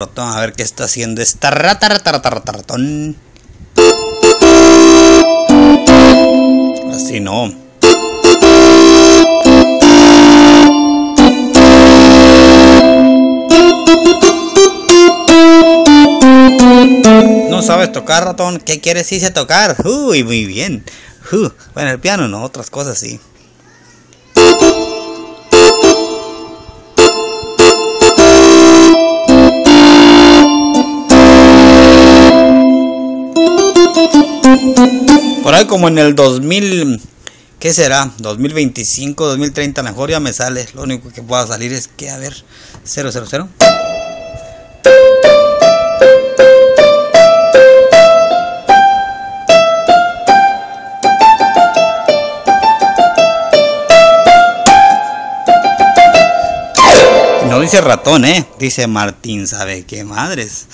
ratón. A ver qué está haciendo esta rata, rata, rata, ratón. Así no. No sabes tocar, ratón. ¿Qué quieres decirse tocar? Uy, muy bien. Uh, bueno, el piano no, otras cosas sí. Por ahí como en el 2000, ¿qué será? 2025, 2030, mejor ya me sale. Lo único que pueda salir es que, a ver, 000. No dice ratón, ¿eh? Dice Martín, ¿sabe qué madres?